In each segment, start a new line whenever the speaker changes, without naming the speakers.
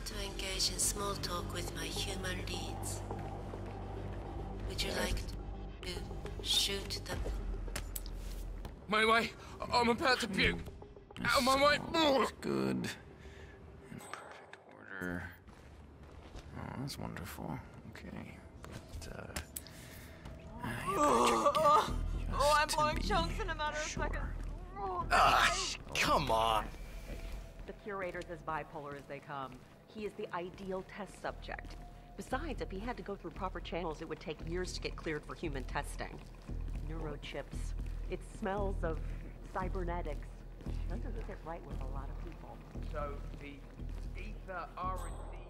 want to engage in small talk with my human leads. Would you like to shoot them?
My way! I'm about to puke! Out of my way!
Smells good. In perfect order. Oh, that's wonderful. Okay. But, uh... uh you better drink it.
Oh, I'm blowing chunks in a matter of
sure.
seconds. Oh,
Ah, come on!
The curator's as bipolar as they come. He is the ideal test subject. Besides, if he had to go through proper channels, it would take years to get cleared for human testing. Neurochips. It smells of cybernetics. Doesn't sit right with a lot of people.
So the ether R&D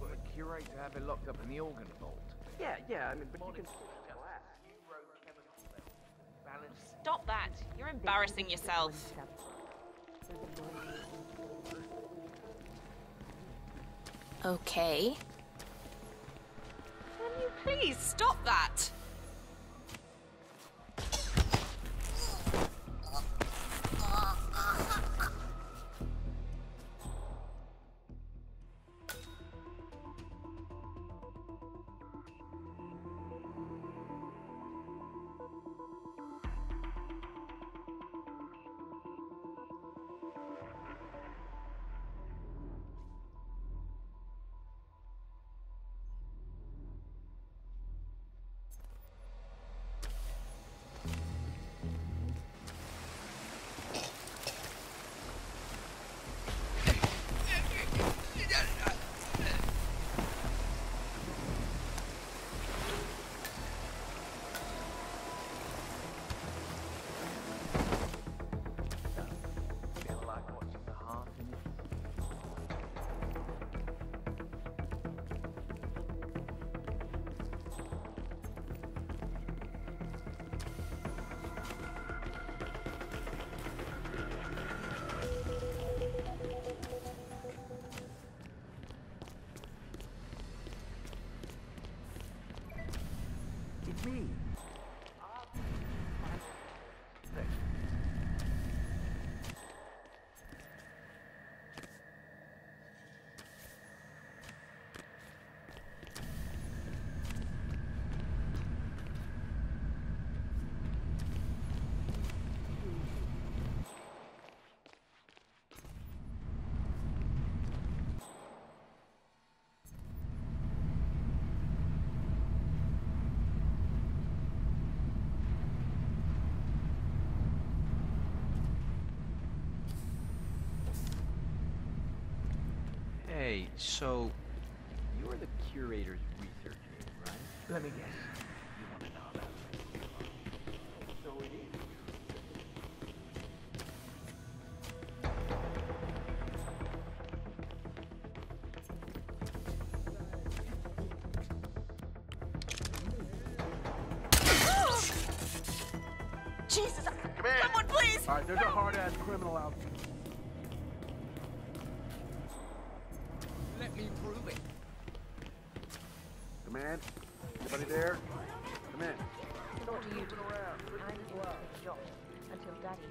put a curator have it locked up in the organ vault.
Yeah, yeah, I mean, but you can...
Stop that. You're embarrassing yourself.
Okay.
Can you please stop that?
Me.
Hey, so... You're the curator's research aide, right?
Let me guess. You want to know about me? So it is.
Jesus!
Come in.
Someone please!
All right, there's a hard-ass criminal out there.
Let me prove it.
Come in. Anybody there? Come in.
So do you. I was going to until Daddy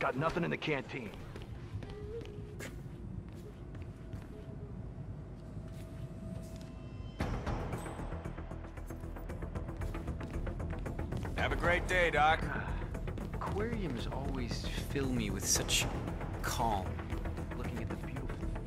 Got nothing in the canteen.
Have a great day, Doc.
Aquariums always fill me with such calm.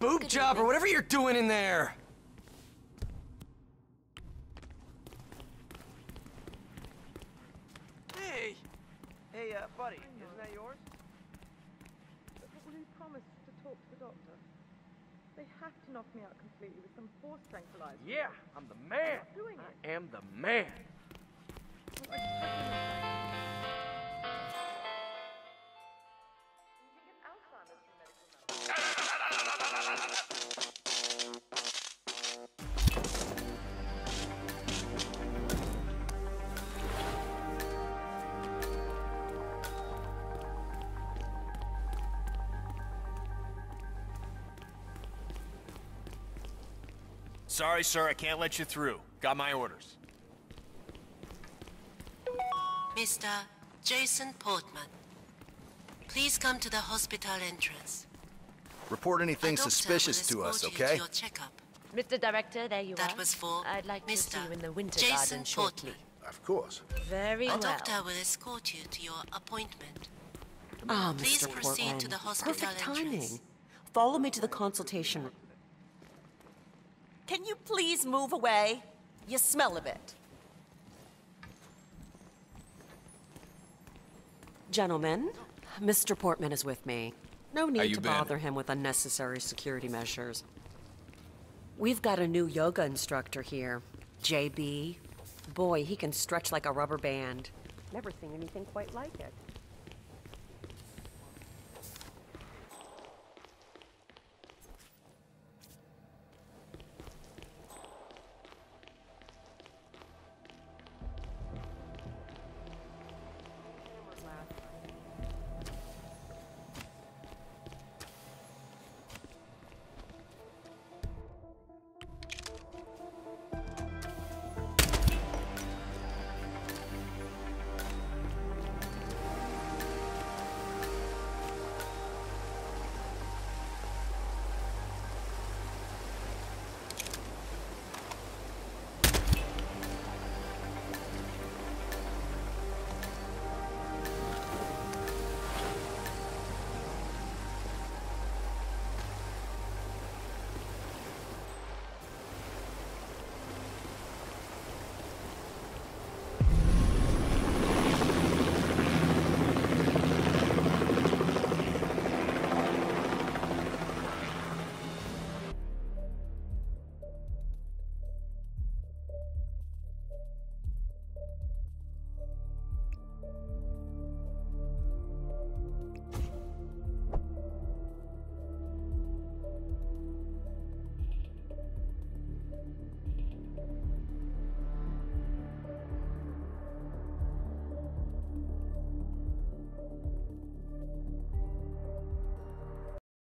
Boob job or whatever you're doing in there!
Hey! Hey, uh, buddy, isn't that yours?
Will you promise to talk to the doctor? They have to knock me out completely with some force tranquilizer.
Yeah, I'm the man.
Doing it.
I am the man.
Sorry, sir, I can't let you through. Got my orders.
Mr. Jason Portman, please come to the hospital entrance.
Report anything suspicious to us, okay?
to your checkup.
Mr. Director, there you
That
are.
was for
I'd like to see
Mr.
you in the Winter
Jason
Garden shortly.
Portman.
Of course.
Very
A
well.
doctor will escort you to your appointment.
Ah,
Please
Mr.
proceed to the hospital
Perfect
entrance.
timing. Follow me to the consultation. room. Can you please move away? You smell of it. Gentlemen, Mr. Portman is with me. No need to
been?
bother him with unnecessary security measures. We've got a new yoga instructor here, JB. Boy, he can stretch like a rubber band. Never seen anything quite like it.